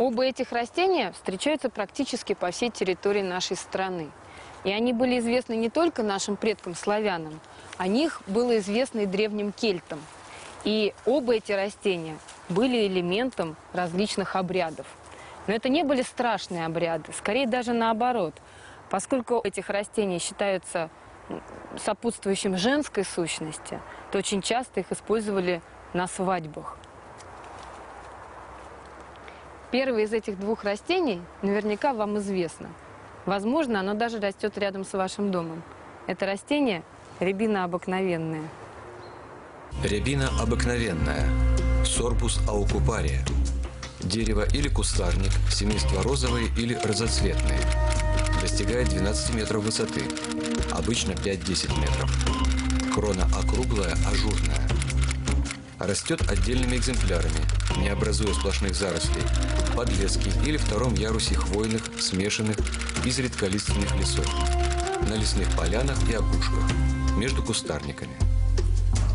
Оба этих растения встречаются практически по всей территории нашей страны. И они были известны не только нашим предкам-славянам, о них было известно и древним кельтам. И оба эти растения были элементом различных обрядов. Но это не были страшные обряды, скорее даже наоборот. Поскольку этих растений считаются сопутствующим женской сущности, то очень часто их использовали на свадьбах. Первое из этих двух растений наверняка вам известно. Возможно, оно даже растет рядом с вашим домом. Это растение рябина обыкновенная. Рябина обыкновенная. Сорбус аукупария. Дерево или кустарник, семейство розовые или разоцветные. Достигает 12 метров высоты. Обычно 5-10 метров. Крона округлая, ажурная. Растет отдельными экземплярами, не образуя сплошных зарослей, в подлеске или втором ярусе хвойных, смешанных, изредка лиственных лесов, на лесных полянах и опушках, между кустарниками.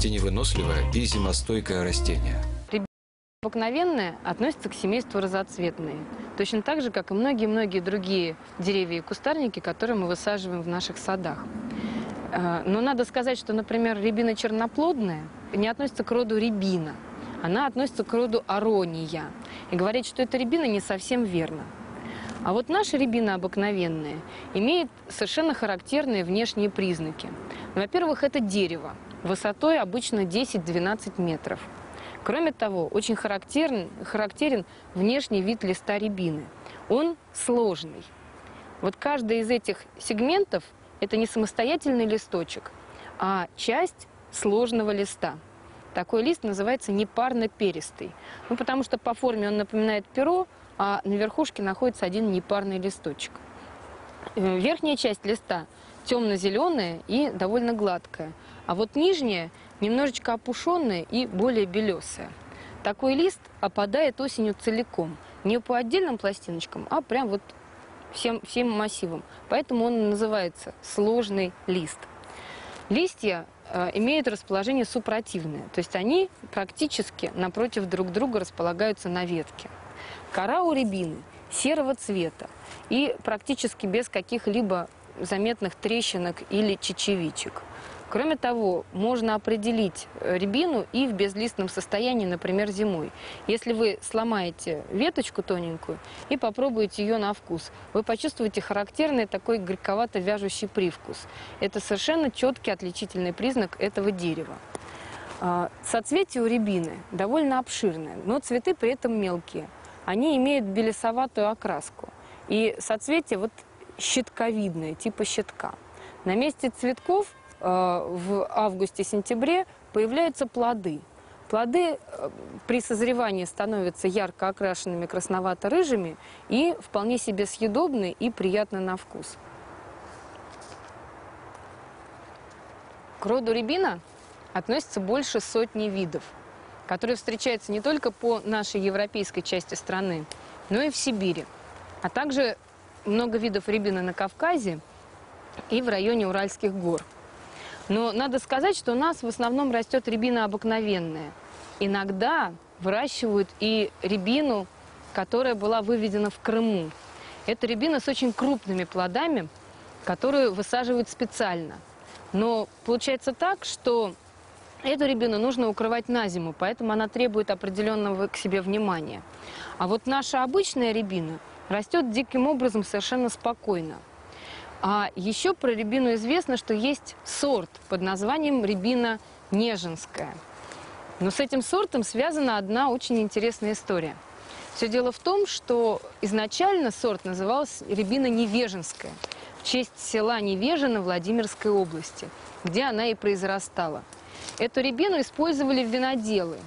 Теневыносливое и зимостойкое растение. Обыкновенная относится к семейству разоцветные. Точно так же, как и многие-многие другие деревья и кустарники, которые мы высаживаем в наших садах. Э, Но надо сказать, что, например, рябина черноплодная не относится к роду рябина. Она относится к роду арония. И говорить, что это рябина, не совсем верно. А вот наша рябина обыкновенная имеет совершенно характерные внешние признаки. Во-первых, это дерево, высотой обычно 10-12 метров. Кроме того, очень характерен, характерен внешний вид листа рябины. Он сложный. Вот каждый из этих сегментов – это не самостоятельный листочек, а часть сложного листа. Такой лист называется непарно-перистый. Ну, потому что по форме он напоминает перо, а на верхушке находится один непарный листочек. Э, Верхняя часть листа темно-зеленая и довольно гладкая, а вот нижняя немножечко опушенная и более белесая. Такой лист опадает осенью целиком, не по отдельным пластиночкам, а прям вот всем, всем массивом. Поэтому он называется сложный лист. Листья э, имеют расположение супротивное, то есть они практически напротив друг друга располагаются на ветке. Кора у рябины серого цвета и практически без каких-либо заметных трещинок или чечевичек. Кроме того, можно определить э, рябину и в безлистном состоянии, например, зимой. Если вы сломаете веточку тоненькую и попробуете ее на вкус, вы почувствуете характерный такой горьковато-вяжущий привкус. Это совершенно четкий отличительный признак этого дерева. А, Соцветие у рябины довольно обширное, но цветы при этом мелкие. Они имеют белесоватую окраску. И соцветие вот щитковидное, типа щитка. На месте цветков в августе-сентябре появляются плоды. Плоды э, при созревании становятся ярко окрашенными красновато-рыжими и вполне себе съедобны и приятны на вкус. К роду рябина относится больше сотни видов, которые встречаются не только по нашей европейской части страны, но и в Сибири, а также много видов рябины на Кавказе и в районе Уральских гор. Но надо сказать, что у нас в основном растет рябина обыкновенная. Иногда выращивают и рябину, которая была выведена в Крыму. Это рябина с очень крупными плодами, которую высаживают специально. Но получается так, что Эту рябину нужно укрывать на зиму, поэтому она требует определенного к себе внимания. А вот наша обычная рябина растет диким образом совершенно спокойно. А еще про рябину известно, что есть сорт под названием рябина неженская. Но с этим сортом связана одна очень интересная история. Все дело в том, что изначально сорт назывался рябина невеженская в честь села Невежино Владимирской области, где она и произрастала. Эту рябину использовали виноделы.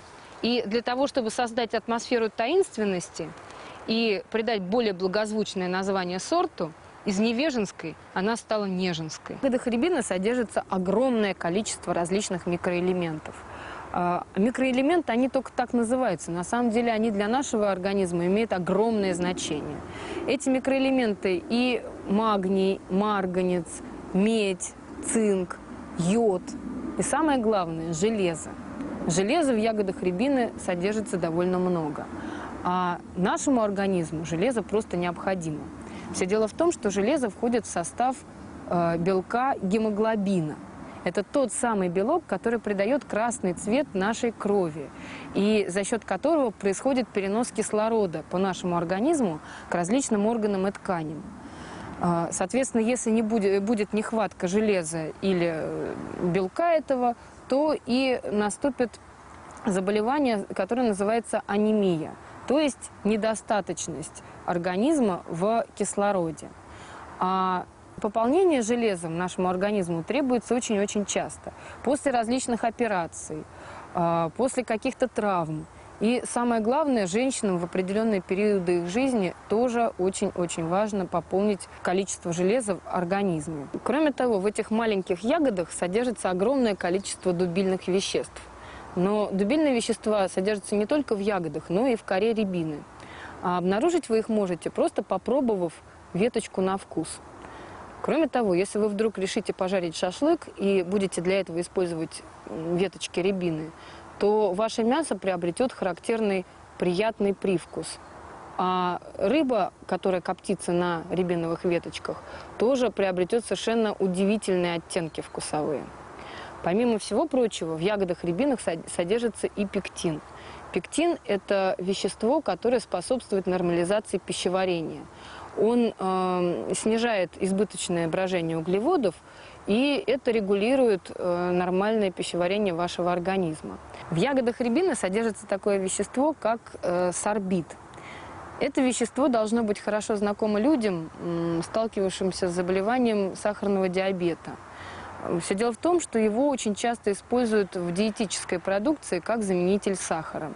И для того, чтобы создать атмосферу таинственности и придать более благозвучное название сорту, из невеженской она стала неженской. В ягодах рябины содержится огромное количество различных микроэлементов. А, Микроэлементы, они только так называются. На самом деле они для нашего организма имеют огромное значение. Эти микроэлементы и магний, марганец, медь, цинк, йод и самое главное – железо. Железа в ягодах рябины содержится довольно много. А нашему организму железо просто необходимо. Все дело в том, что железо входит в состав э, белка гемоглобина. Это тот самый белок, который придает красный цвет нашей крови и за счет которого происходит перенос кислорода по нашему организму к различным органам и тканям. А, Соответственно, если не будет, будет нехватка железа или э, белка этого, то и наступит заболевание, которое называется анемия, то есть недостаточность организма в кислороде. А пополнение железом нашему организму требуется очень-очень часто. После различных операций, а, после каких-то травм. И самое главное, женщинам в определенные периоды их жизни тоже очень-очень важно пополнить количество железа в организме. Кроме того, в этих маленьких ягодах содержится огромное количество дубильных веществ. Но дубильные вещества содержатся не только в ягодах, но и в коре рябины. А обнаружить вы их можете, просто попробовав веточку на вкус. Кроме того, если вы вдруг решите пожарить шашлык и будете для этого использовать веточки рябины, то ваше мясо приобретет характерный приятный привкус. А рыба, которая коптится на рябиновых веточках, тоже приобретет совершенно удивительные оттенки вкусовые. Помимо всего прочего, в ягодах рябинах сод- содержится и пектин. Пектин – это вещество, которое способствует нормализации пищеварения. Он э, снижает избыточное брожение углеводов, и это регулирует э, нормальное пищеварение вашего организма. В ягодах рябины содержится такое вещество, как э, сорбит. Это вещество должно быть хорошо знакомо людям, м, сталкивавшимся с заболеванием сахарного диабета. Все дело в том, что его очень часто используют в диетической продукции как заменитель сахара.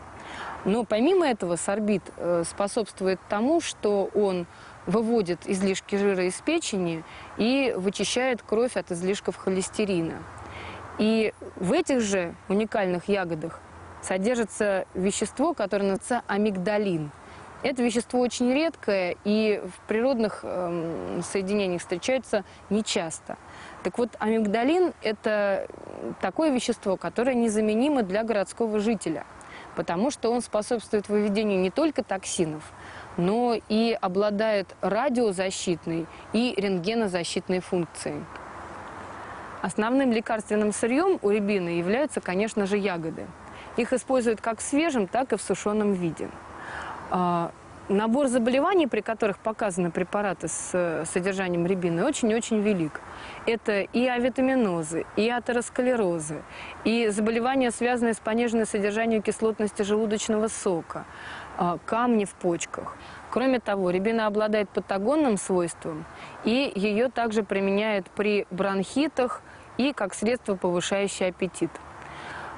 Но помимо этого сорбит э, способствует тому, что он выводит излишки жира из печени и вычищает кровь от излишков холестерина. И в этих же уникальных ягодах содержится вещество, которое называется амигдалин. Это вещество очень редкое и в природных эм, соединениях встречается нечасто. Так вот, амигдалин – это такое вещество, которое незаменимо для городского жителя, потому что он способствует выведению не только токсинов, но и обладает радиозащитной и рентгенозащитной функцией. Основным лекарственным сырьем у рябины являются, конечно же, ягоды. Их используют как в свежем, так и в сушеном виде. Набор заболеваний, при которых показаны препараты с э, содержанием рябины, очень-очень велик. Это и авитаминозы, и атеросклерозы, и заболевания, связанные с пониженным содержанием кислотности желудочного сока, а, камни в почках. Кроме того, рябина обладает патагонным свойством, и ее также применяют при бронхитах и как средство, повышающее аппетит.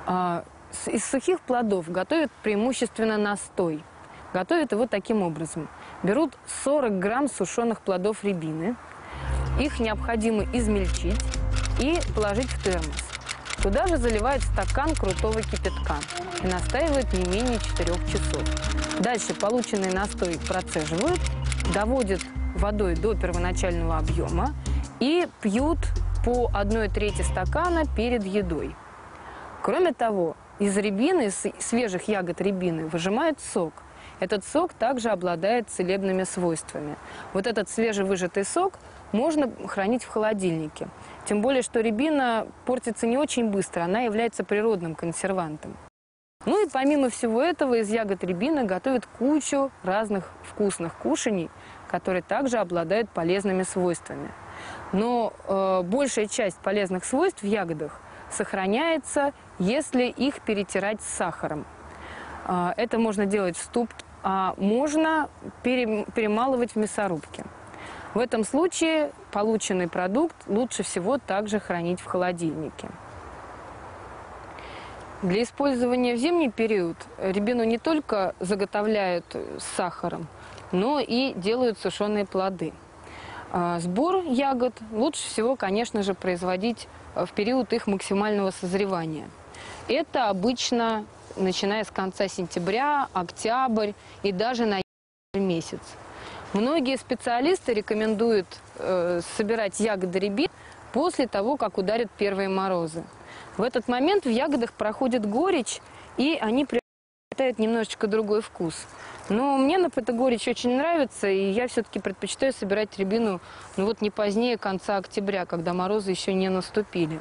А, Из сухих плодов готовят преимущественно настой. Готовят его таким образом. Берут 40 грамм сушеных плодов рябины, их необходимо измельчить и положить в термос. Туда же заливают стакан крутого кипятка и настаивают не менее 4 часов. Дальше полученный настой процеживают, доводят водой до первоначального объема и пьют по 1 трети стакана перед едой. Кроме того, из рябины, из свежих ягод рябины выжимают сок. Этот сок также обладает целебными свойствами. Вот этот свежевыжатый сок можно хранить в холодильнике. Тем более, что рябина портится не очень быстро, она является природным консервантом. Ну и помимо всего этого из ягод рябины готовят кучу разных вкусных кушаний, которые также обладают полезными свойствами. Но э, большая часть полезных свойств в ягодах сохраняется, если их перетирать с сахаром. А, Это можно делать в ступке, можно перем- перемалывать в мясорубке. В этом случае полученный продукт лучше всего также хранить в холодильнике. Для использования в зимний период рябину не только заготовляют с сахаром, но и делают сушеные плоды. А, Сбор ягод лучше всего, конечно же, производить в период их максимального созревания. Это обычно начиная с конца сентября, октябрь и даже ноябрь месяц. Многие специалисты рекомендуют э, собирать ягоды рябин после того, как ударят первые морозы. В этот момент в ягодах проходит горечь, и они приобретает немножечко другой вкус. Но мне на Патагорич очень нравится, и я все-таки предпочитаю собирать рябину ну вот не позднее конца октября, когда морозы еще не наступили.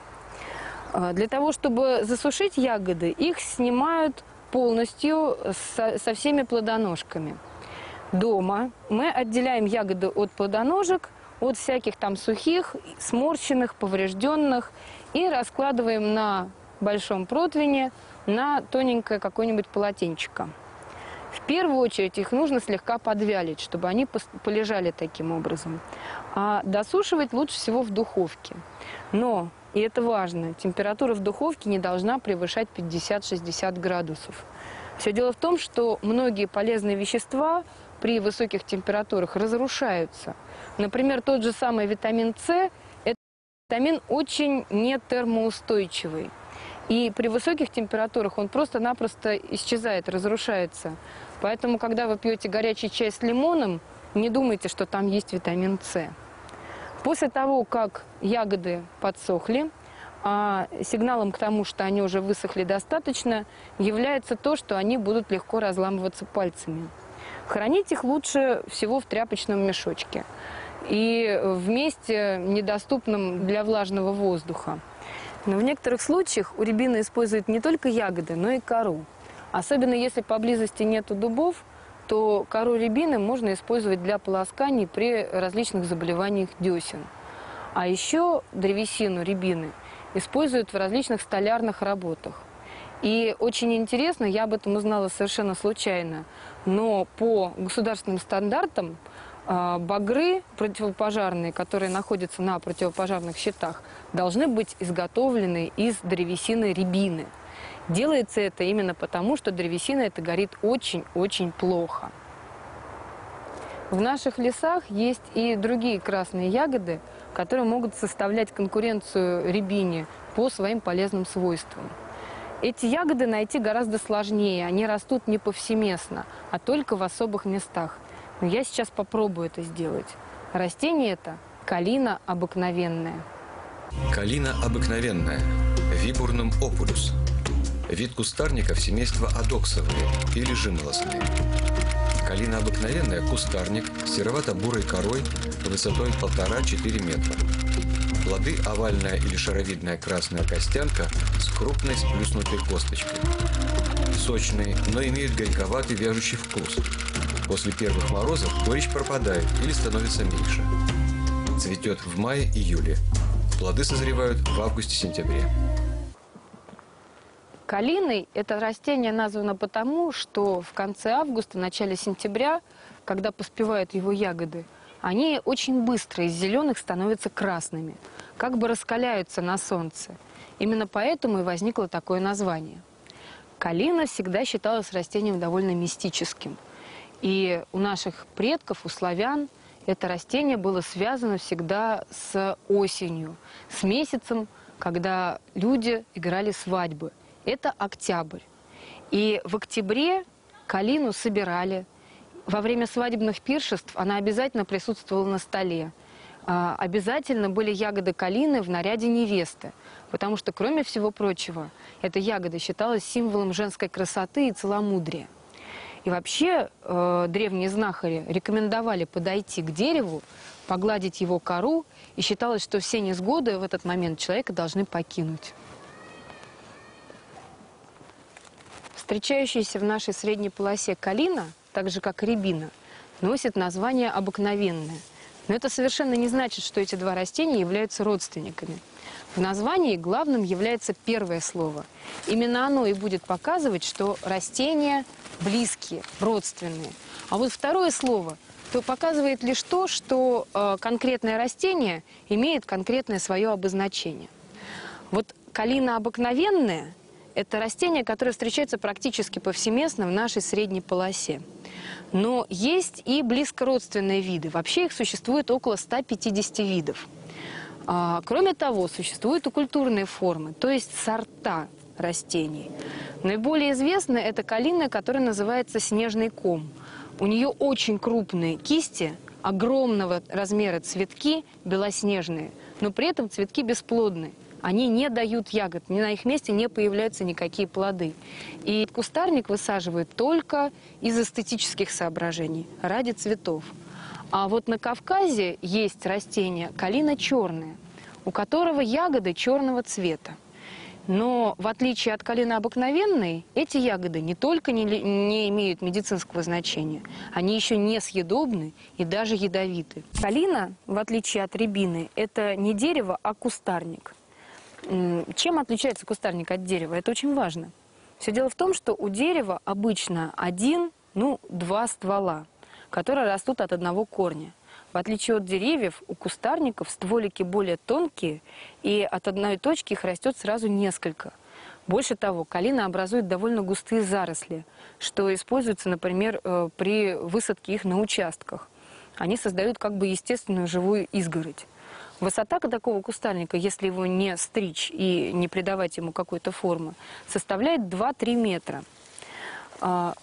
А, Для того, чтобы засушить ягоды, их снимают полностью со, со всеми плодоножками. Дома мы отделяем ягоды от плодоножек, от всяких там сухих, сморщенных, поврежденных и раскладываем на большом противне на тоненькое какое-нибудь полотенчико. В первую очередь их нужно слегка подвялить, чтобы они полежали таким образом. А досушивать лучше всего в духовке. Но, и это важно, температура в духовке не должна превышать 50-60 градусов. Все дело в том, что многие полезные вещества при высоких температурах разрушаются. Например, тот же самый витамин С – это витамин очень нетермоустойчивый. И при высоких температурах он просто-напросто исчезает, разрушается. Поэтому, когда вы пьете горячий чай с лимоном, не думайте, что там есть витамин С. После того, как ягоды подсохли, а сигналом к тому, что они уже высохли достаточно, является то, что они будут легко разламываться пальцами. Хранить их лучше всего в тряпочном мешочке и в месте, недоступном для влажного воздуха. Но в некоторых случаях у рябины используют не только ягоды, но и кору. Особенно если поблизости нет дубов, то кору рябины можно использовать для полосканий при различных заболеваниях десен. А еще древесину рябины используют в различных столярных работах. И очень интересно, я об этом узнала совершенно случайно, но по государственным стандартам а, багры противопожарные, которые находятся на противопожарных щитах, должны быть изготовлены из древесины рябины. Делается это именно потому, что древесина это горит очень-очень плохо. В наших лесах есть и другие красные ягоды, которые могут составлять конкуренцию рябине по своим полезным свойствам. Эти ягоды найти гораздо сложнее, они растут не повсеместно, а только в особых местах. Но я сейчас попробую это сделать. Растение это калина обыкновенная. Калина обыкновенная, вибурнум опулюс. Вид кустарников семейства адоксовые или жимолостные. Калина обыкновенная – кустарник серовато-бурой корой высотой 1,5-4 метра. Плоды – овальная или шаровидная красная костянка с крупной сплюснутой косточкой. Сочные, но имеют горьковатый вяжущий вкус. После первых морозов горечь пропадает или становится меньше. Цветет в мае-июле. Плоды созревают в августе-сентябре. Калиной это растение названо потому, что в конце августа, начале сентября, когда поспевают его ягоды, они очень быстро из зеленых становятся красными, как бы раскаляются на солнце. Именно поэтому и возникло такое название. Калина всегда считалась растением довольно мистическим. И у наших предков, у славян, это растение было связано всегда с осенью, с месяцем, когда люди играли свадьбы. Это октябрь. И в октябре калину собирали. Во время свадебных пиршеств она обязательно присутствовала на столе. А, Обязательно были ягоды калины в наряде невесты. Потому что, кроме всего прочего, эта ягода считалась символом женской красоты и целомудрия. И вообще э, древние знахари рекомендовали подойти к дереву, погладить его кору, и считалось, что все несгоды в этот момент человека должны покинуть. Встречающаяся в нашей средней полосе калина, так же как рябина, носит название обыкновенное. Но это совершенно не значит, что эти два растения являются родственниками. В названии главным является первое слово. Именно оно и будет показывать, что растения близкие, родственные. А вот второе слово то показывает лишь то, что э, конкретное растение имеет конкретное свое обозначение. Вот калина обыкновенная – это растение, которое встречается практически повсеместно в нашей средней полосе. Но есть и близкородственные виды. Вообще их существует около 150 видов. А, кроме того, существуют и культурные формы, то есть сорта растений. Наиболее известная это калина, которая называется снежный ком. У нее очень крупные кисти, огромного размера цветки, белоснежные, но при этом цветки бесплодные. Они не дают ягод, ни на их месте не появляются никакие плоды. И кустарник высаживают только из эстетических соображений, ради цветов. А вот на Кавказе есть растение калина черная, у которого ягоды черного цвета. Но в отличие от калины обыкновенной, эти ягоды не только не, не имеют медицинского значения, они еще не съедобны и даже ядовиты. Калина, в отличие от рябины, это не дерево, а кустарник. Чем отличается кустарник от дерева? Это очень важно. Все дело в том, что у дерева обычно один, ну, два ствола, которые растут от одного корня. В отличие от деревьев, у кустарников стволики более тонкие, и от одной точки их растет сразу несколько. Больше того, калина образует довольно густые заросли, что используется, например, э, при высадке их на участках. Они создают как бы естественную живую изгородь. Высота такого кустарника, если его не стричь и не придавать ему какой-то формы, составляет 2-3 метра. А,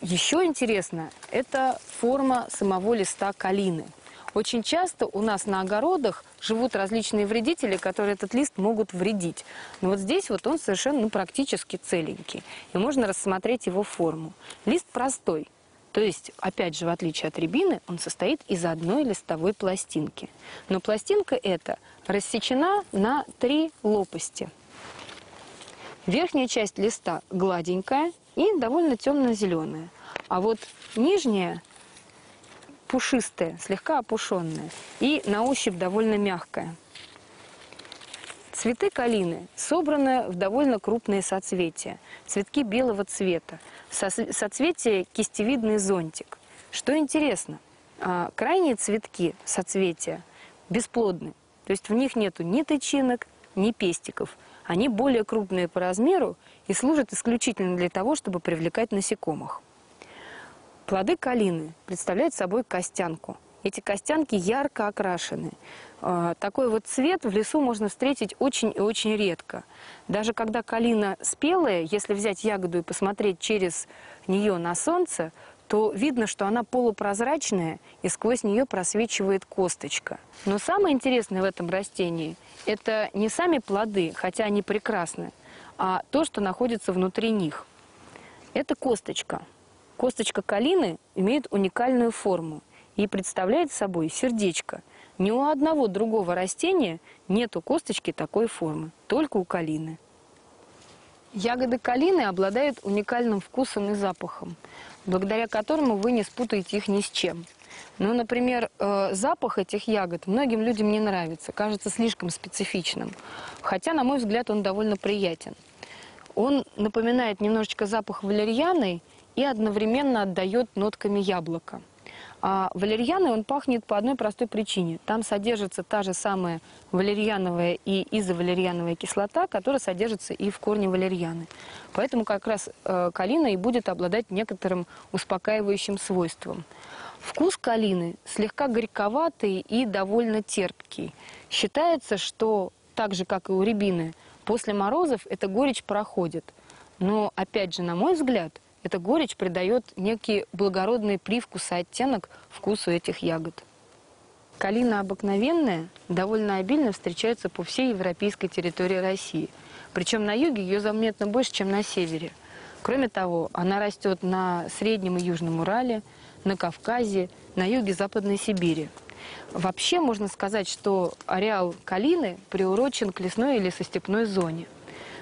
еще интересно, это форма самого листа калины. Очень часто у нас на огородах живут различные вредители, которые этот лист могут вредить. Но вот здесь вот он совершенно ну, практически целенький. И можно рассмотреть его форму. Лист простой. То есть, опять же, в отличие от рябины, он состоит из одной листовой пластинки. Но пластинка эта рассечена на три лопасти. Верхняя часть листа гладенькая и довольно темно-зеленая. А вот нижняя пушистая, слегка опушенная и на ощупь довольно мягкая. Цветы калины собраны в довольно крупные соцветия. Цветки белого цвета. Соцветие кистевидный зонтик. Что интересно, а, крайние цветки соцветия бесплодны. То есть в них нету ни тычинок, ни пестиков. Они более крупные по размеру и служат исключительно для того, чтобы привлекать насекомых. Плоды калины представляют собой костянку. Эти костянки ярко окрашены. А, такой вот цвет в лесу можно встретить очень и очень редко. Даже когда калина спелая, если взять ягоду и посмотреть через нее на солнце, то видно, что она полупрозрачная и сквозь нее просвечивает косточка. Но самое интересное в этом растении – это не сами плоды, хотя они прекрасны, а то, что находится внутри них. Это косточка – Косточка калины имеет уникальную форму и представляет собой сердечко. Ни у одного другого растения нет у косточки такой формы, только у калины. Ягоды калины обладают уникальным вкусом и запахом, благодаря которому вы не спутаете их ни с чем. Ну, например, э, запах этих ягод многим людям не нравится, кажется слишком специфичным. Хотя, на мой взгляд, он довольно приятен. Он напоминает немножечко запах валерьяны и одновременно отдает нотками яблока. А валерьяной он пахнет по одной простой причине. Там содержится та же самая валерьяновая и изовалерьяновая кислота, которая содержится и в корне валерьяны. Поэтому как раз э, калина и будет обладать некоторым успокаивающим свойством. Вкус калины слегка горьковатый и довольно терпкий. Считается, что так же, как и у рябины, после морозов эта горечь проходит. Но, опять же, на мой взгляд, эта горечь придает некий благородный привкус и оттенок вкусу этих ягод. Калина обыкновенная довольно обильно встречается по всей европейской территории России. Причем на юге ее заметно больше, чем на севере. Кроме того, она растет на Среднем и Южном Урале, на Кавказе, на юге Западной Сибири. Вообще можно сказать, что ареал калины приурочен к лесной или лесостепной зоне.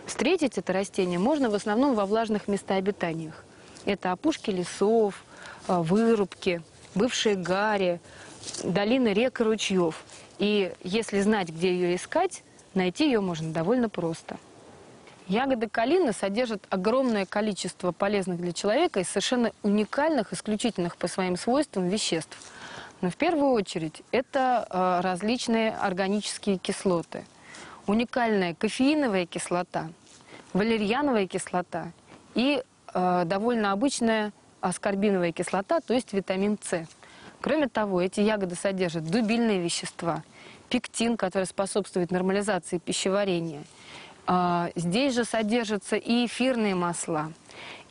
Встретить это растение можно в основном во влажных местообитаниях. Это опушки лесов, вырубки, бывшие гари, долины рек и ручьев. И если знать, где ее искать, найти ее можно довольно просто. Ягоды калины содержат огромное количество полезных для человека и совершенно уникальных, исключительных по своим свойствам веществ. Но в первую очередь это э, различные органические кислоты. Уникальная кофеиновая кислота, валерьяновая кислота и довольно обычная аскорбиновая кислота, то есть витамин С. Кроме того, эти ягоды содержат дубильные вещества, пектин, который способствует нормализации пищеварения. А, здесь же содержатся и эфирные масла,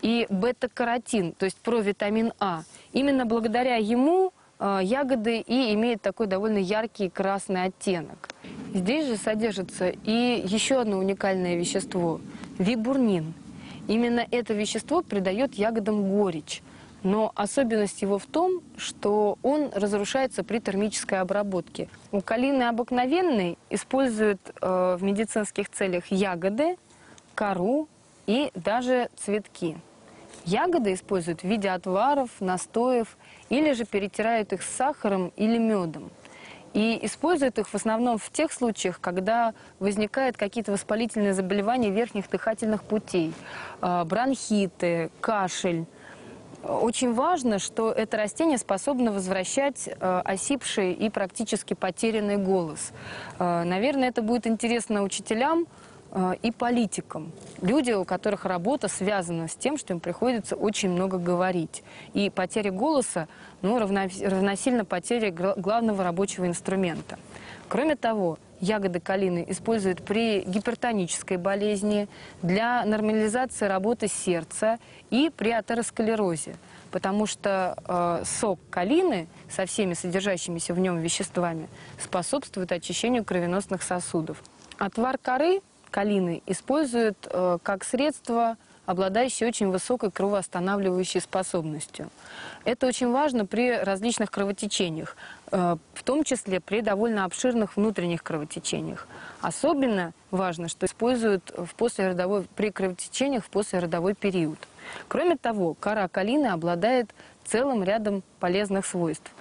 и бета-каротин, то есть провитамин А. Именно благодаря ему э, ягоды и имеет такой довольно яркий красный оттенок. Здесь же содержится и еще одно уникальное вещество – вибурнин. Именно это вещество придает ягодам горечь. Но особенность его в том, что он разрушается при термической обработке. У калины обыкновенной используют э, в медицинских целях ягоды, кору и даже цветки. Ягоды используют в виде отваров, настоев или же перетирают их с сахаром или медом. И используют их в основном в тех случаях, когда возникают какие-то воспалительные заболевания верхних дыхательных путей, э, бронхиты, кашель. Очень важно, что это растение способно возвращать э, осипший и практически потерянный голос. Э, наверное, это будет интересно учителям и политикам. Люди, у которых работа связана с тем, что им приходится очень много говорить. И потеря голоса ну, равно, равносильно потере главного рабочего инструмента. Кроме того, ягоды калины используют при гипертонической болезни, для нормализации работы сердца и при атеросклерозе. Потому что э, сок калины со всеми содержащимися в нем веществами способствует очищению кровеносных сосудов. Отвар коры калины используют э, как средство обладающие очень высокой кровоостанавливающей способностью. Это очень важно при различных кровотечениях, э, в том числе при довольно обширных внутренних кровотечениях. Особенно важно, что используют в послеродовой, при кровотечениях в послеродовой период. Кроме того, кора калины обладает целым рядом полезных свойств.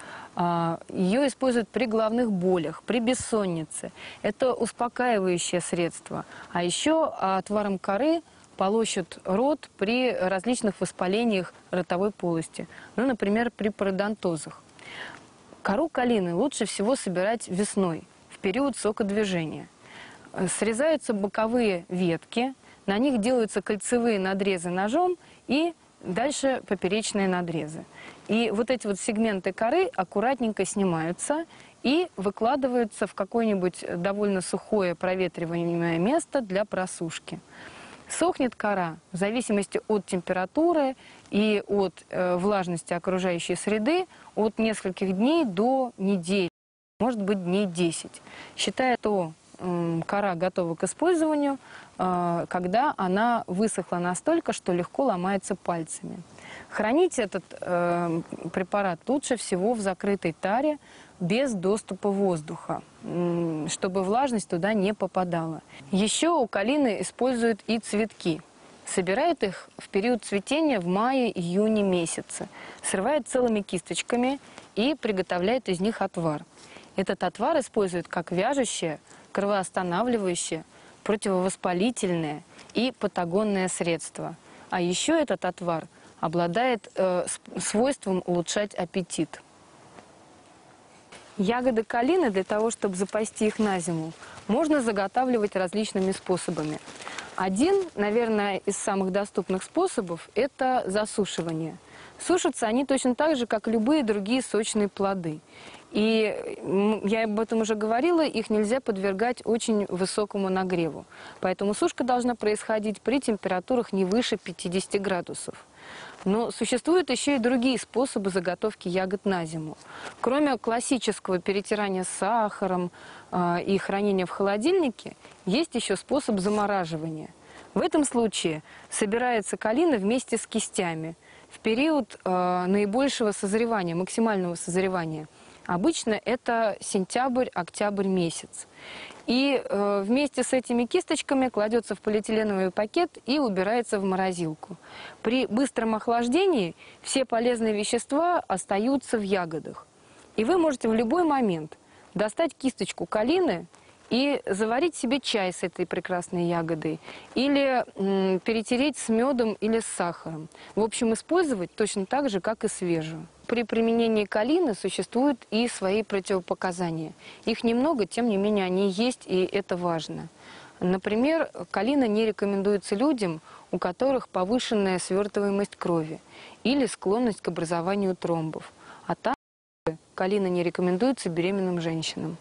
А, Ее используют при головных болях, при бессоннице. Это успокаивающее средство. А еще отваром коры полощут рот при различных воспалениях ротовой полости, ну, например, при пародонтозах. Кору калины лучше всего собирать весной, в период сокодвижения. Срезаются боковые ветки, на них делаются кольцевые надрезы ножом и дальше поперечные надрезы. И вот эти вот сегменты коры аккуратненько снимаются и выкладываются в какое-нибудь довольно сухое проветриваемое место для просушки. Сохнет кора в зависимости от температуры и от э, влажности окружающей среды от нескольких дней до недели, может быть дней 10. Считая, что э, кора готова к использованию, э, когда она высохла настолько, что легко ломается пальцами. Хранить этот э, препарат лучше всего в закрытой таре без доступа воздуха, чтобы влажность туда не попадала. Еще у калины используют и цветки. Собирают их в период цветения в мае-июне месяце. Срывают целыми кисточками и приготовляют из них отвар. Этот отвар используют как вяжущее, кровоостанавливающее, противовоспалительное и патагонное средство. А еще этот отвар обладает э, свойством улучшать аппетит. Ягоды калины для того, чтобы запасти их на зиму, можно заготавливать различными способами. Один, наверное, из самых доступных способов – это засушивание. Сушатся они точно так же, как любые другие сочные плоды. И я об этом уже говорила, их нельзя подвергать очень высокому нагреву. Поэтому сушка должна происходить при температурах не выше 50 градусов. Но существуют еще и другие способы заготовки ягод на зиму. Кроме классического перетирания сахаром э, и хранения в холодильнике, есть еще способ замораживания. В этом случае собирается калина вместе с кистями в период э, наибольшего созревания, максимального созревания. Обычно это сентябрь-октябрь месяц. И э, вместе с этими кисточками кладется в полиэтиленовый пакет и убирается в морозилку. При быстром охлаждении все полезные вещества остаются в ягодах. И вы можете в любой момент достать кисточку калины и заварить себе чай с этой прекрасной ягодой. Или перетереть с медом или с сахаром. В общем, использовать точно так же, как и свежую. При применении калины существуют и свои противопоказания. Их немного, тем не менее они есть, и это важно. Например, калина не рекомендуется людям, у которых повышенная свертываемость крови или склонность к образованию тромбов. А также калина не рекомендуется беременным женщинам.